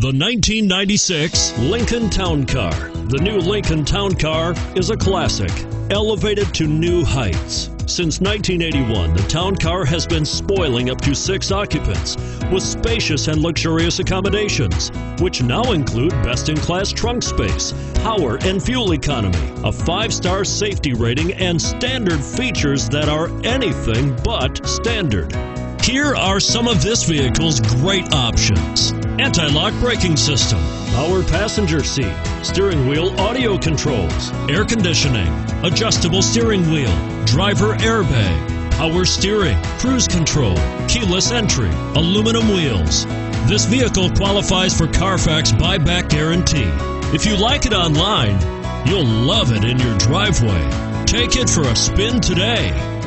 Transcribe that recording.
The 1996 Lincoln Town Car. The new Lincoln Town Car is a classic, elevated to new heights. Since 1981, the Town Car has been spoiling up to six occupants with spacious and luxurious accommodations, which now include best in class trunk space, power and fuel economy, a five star safety rating, and standard features that are anything but standard. Here are some of this vehicle's great options anti-lock braking system, power passenger seat, steering wheel audio controls, air conditioning, adjustable steering wheel, driver airbag, power steering, cruise control, keyless entry, aluminum wheels. This vehicle qualifies for Carfax buyback guarantee. If you like it online, you'll love it in your driveway. Take it for a spin today.